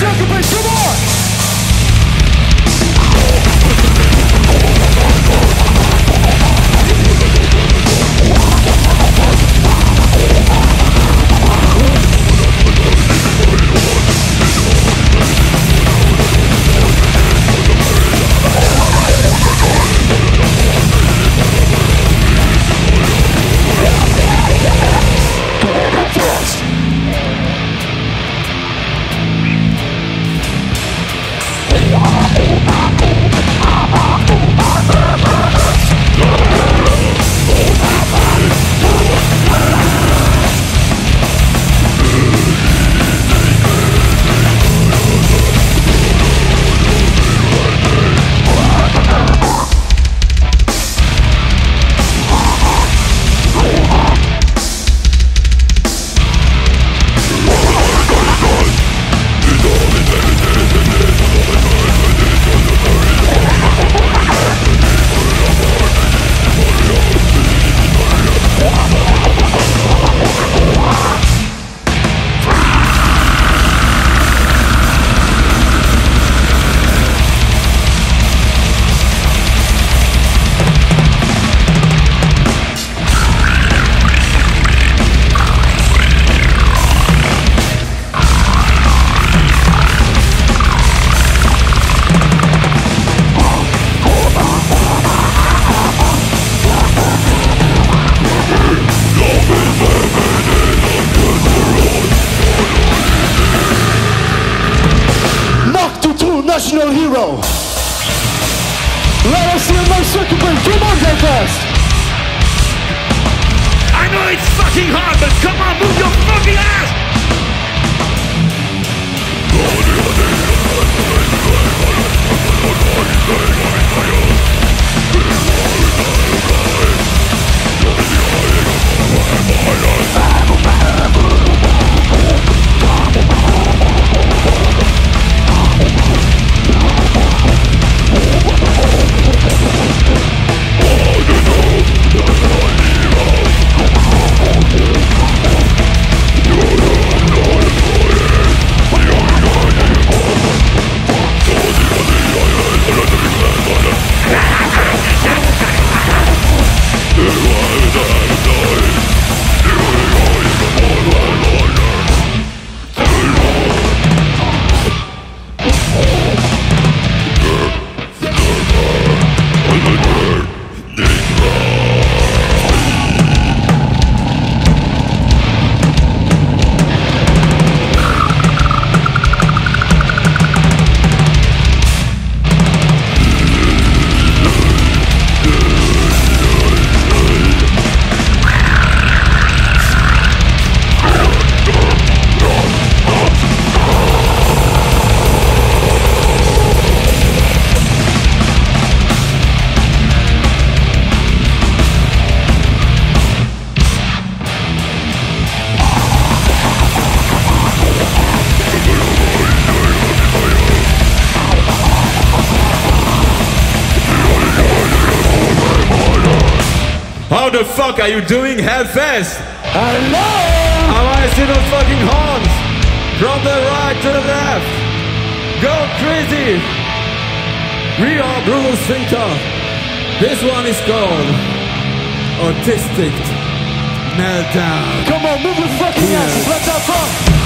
Talk about Let us see a nice circuit break. Come on, go fast. I know it's fucking hard, but come on, move your fucking ass! I don't know. How the fuck are you doing Hellfest? Hello. I still those fucking horns? From the right to the left. Go crazy. We are Brutal Sphincter. This one is called Autistic Meltdown. Come on, move your fucking Yeah. asses. Let's have fun.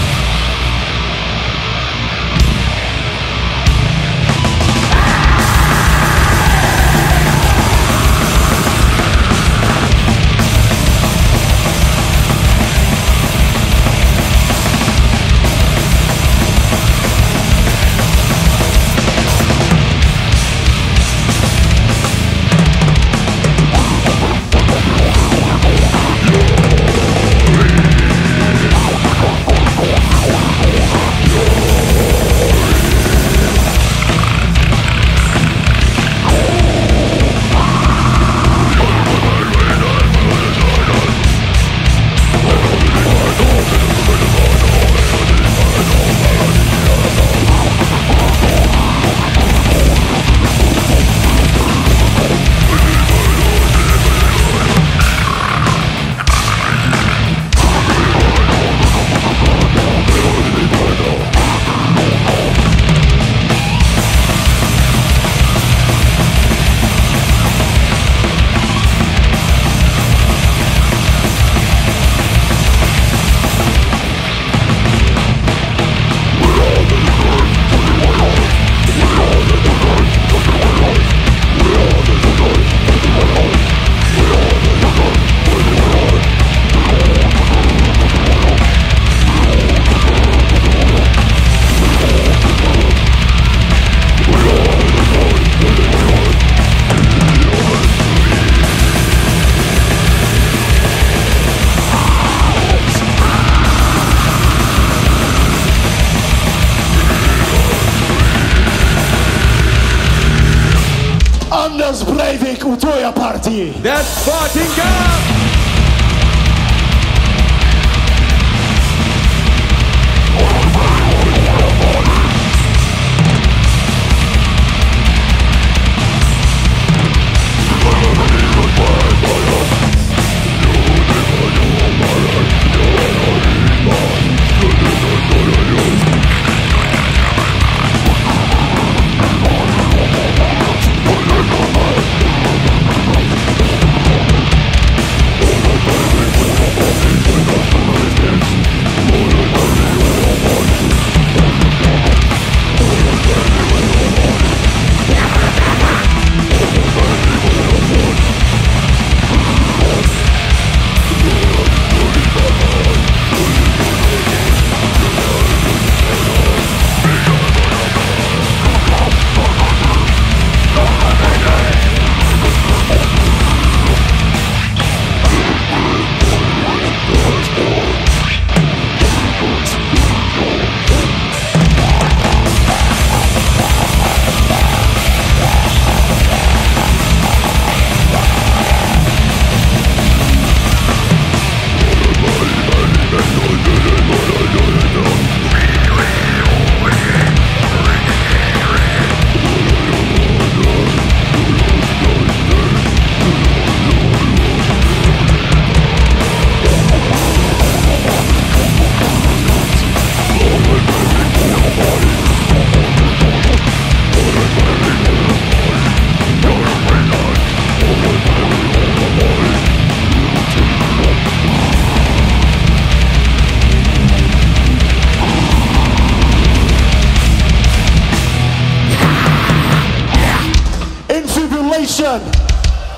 Nation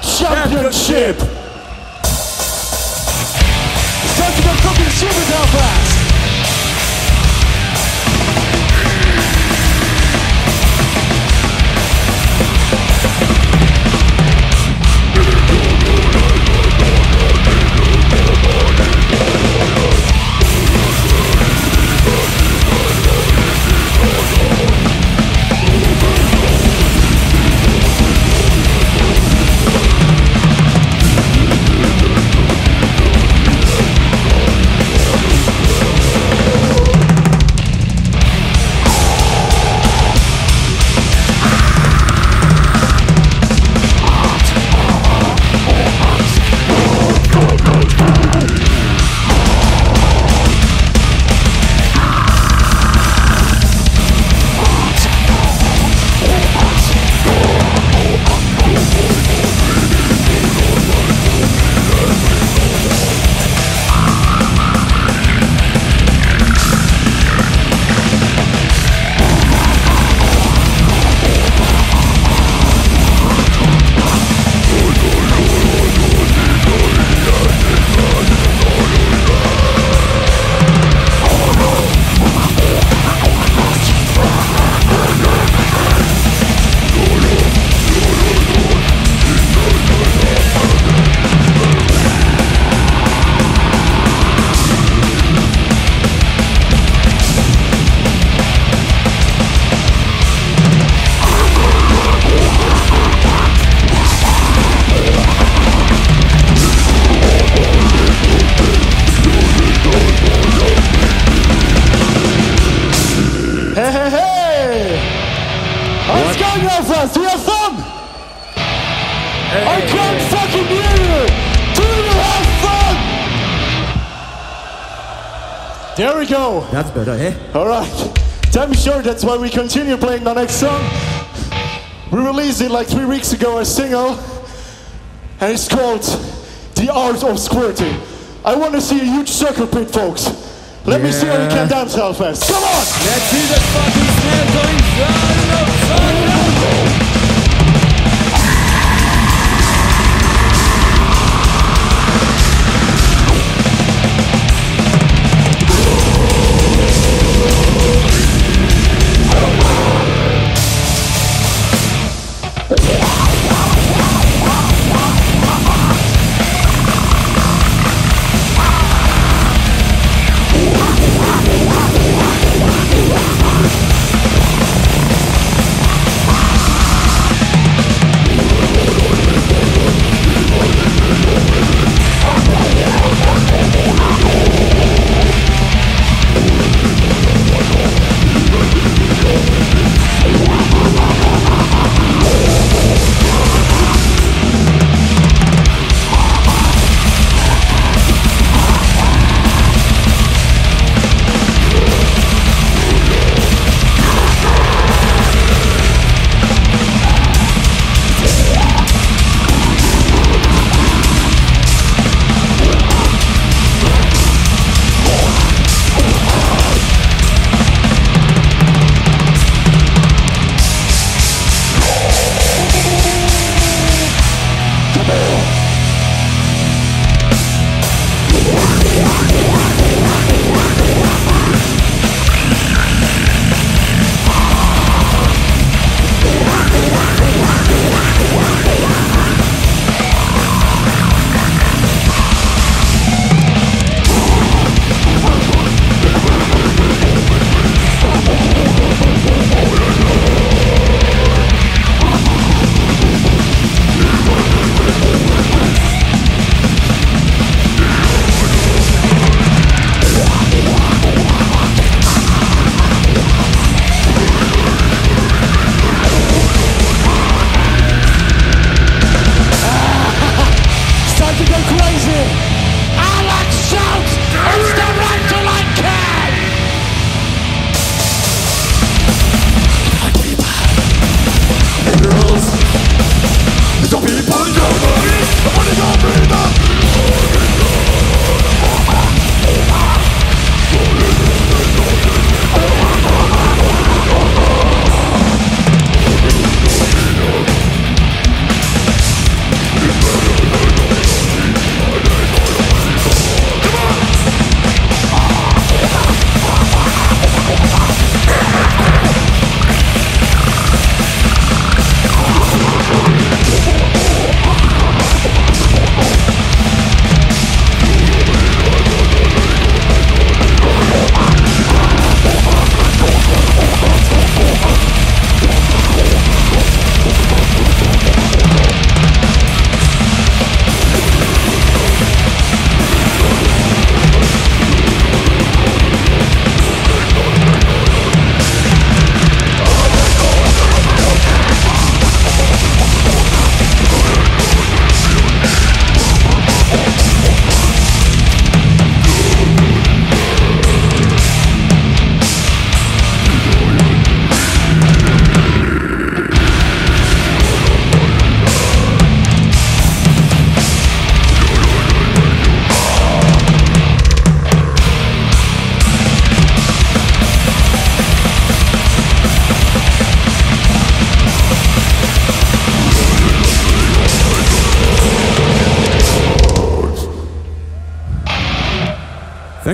Championship. To fucking stupid now fast. Hey, fun? There we go. That's better, eh? Alright. Damn sure that's why we continue playing the next song. We released it like three weeks ago as a single. And it's called The Art of Squirting. I want to see a huge circle pit, folks. Let me see how you can Yeah. dance, Hellfest. Come on! Let's see the fucking going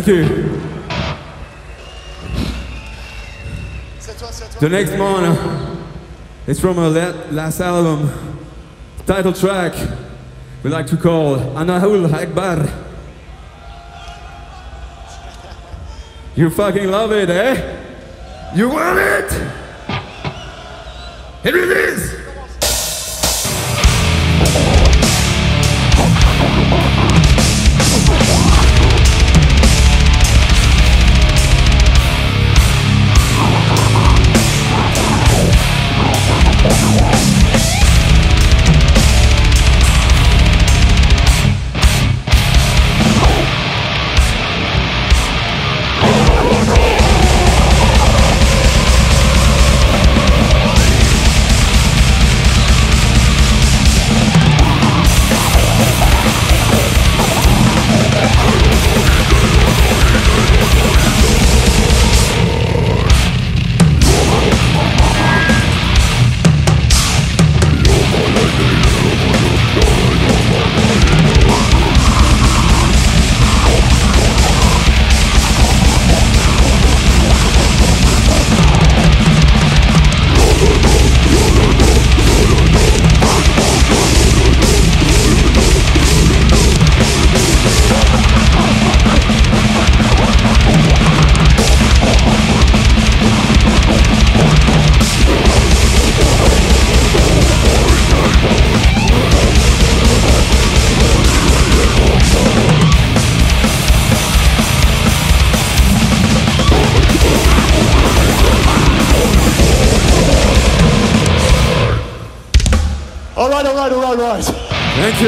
Thank you. The next one uh, is from our last album, title track we like to call AnalHu Akbar. You fucking love it, eh? You want it? Here it is!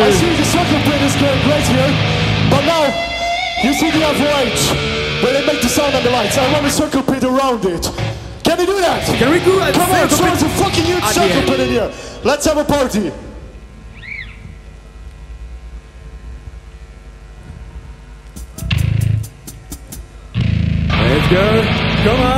I see the circle pit is going great here, but now you see the average where they make the sound on the lights. I want a circle pit around it. Can we do that? Can we do a Come on, so it's a fucking huge at circle pit in here. Let's have a party. Let's go. Come on,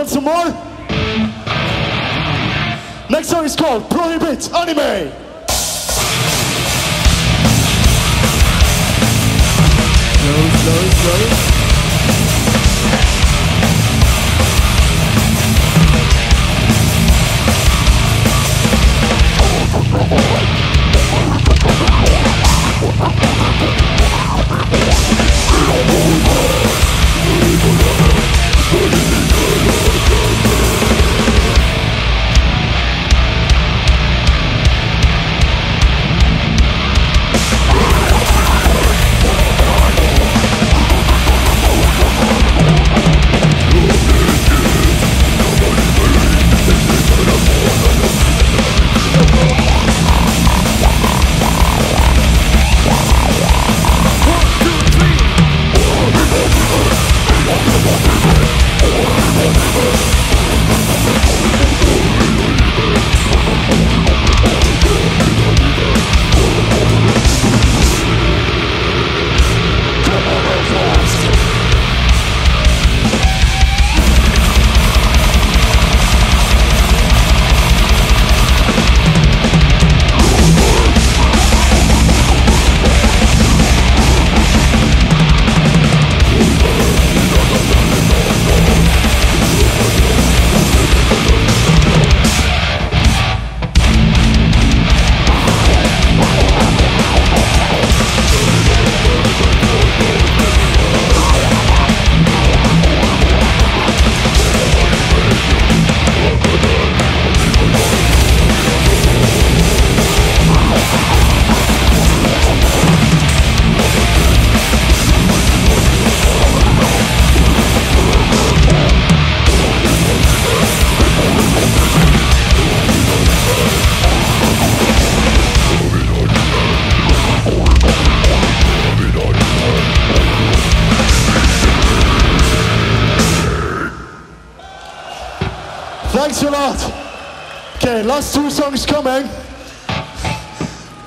want some more? Next song is called Prohibit Anime.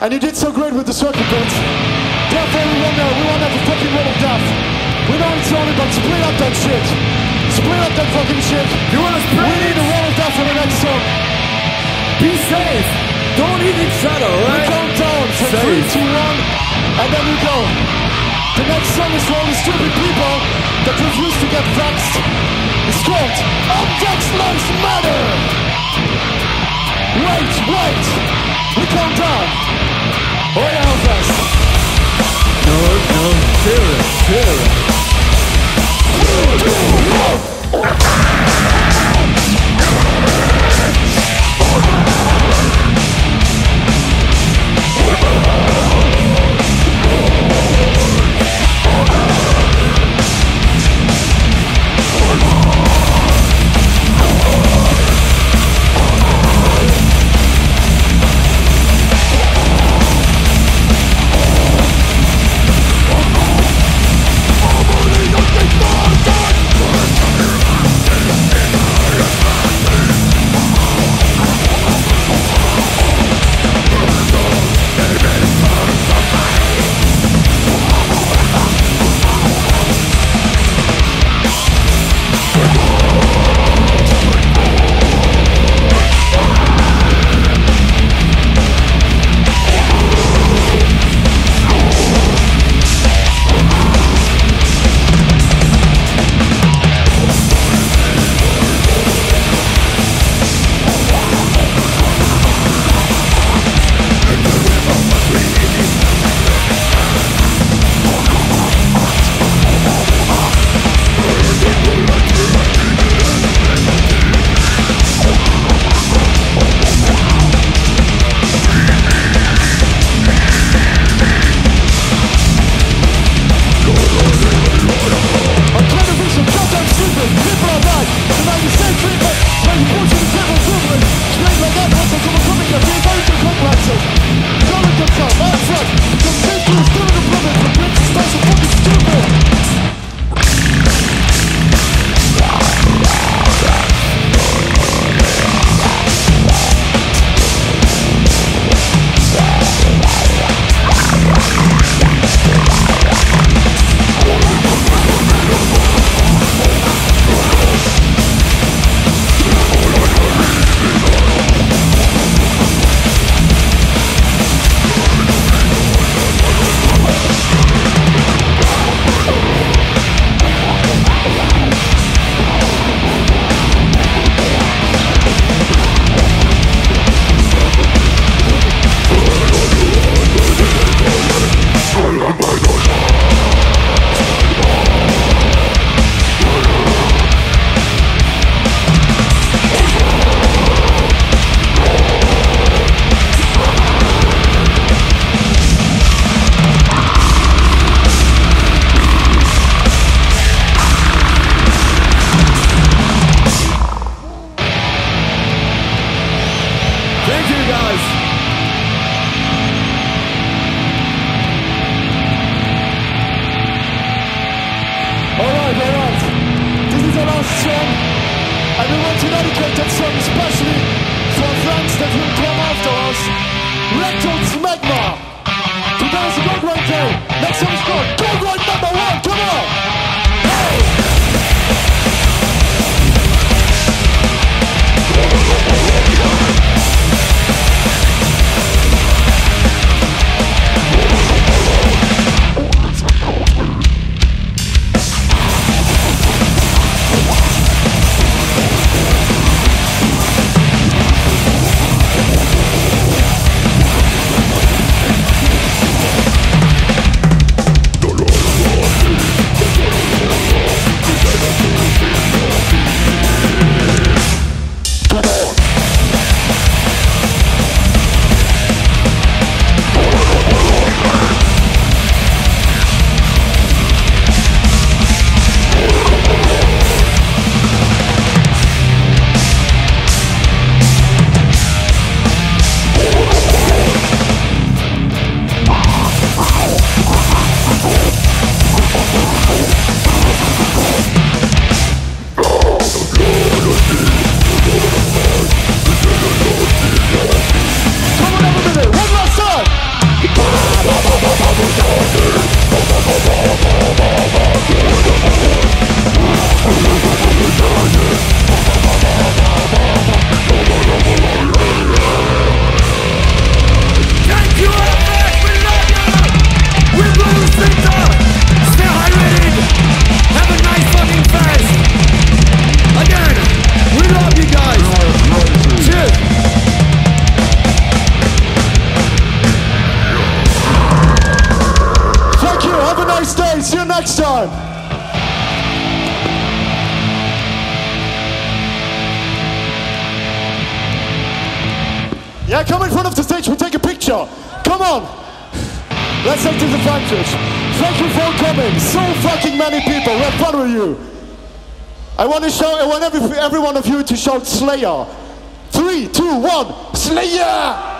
And you did so great with the circle pits. Therefore, we want, uh, we want to have a fucking wall of death. We know it's only, but split up that shit. Split up that fucking shit. You wanna We need a wall of death for the next song. Be safe. Don't eat each other, We right? count down from Safe. three, two, one, and then we go. The next song is for all the stupid people that refuse to get vexed. It's called Unvaxxed Lives Matter. Wait, wait. We count down. Yeah, Elvis. No, no, chill, chill. On next time. Yeah, come in front of the stage. We'll take a picture. Come on. Let's take to the advantage. Thank you for coming. So fucking many people. We're fun with you. I want to shout. I want every, every one of you to shout Slayer. Three, two, one. Slayer!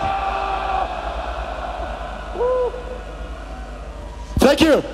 Thank you.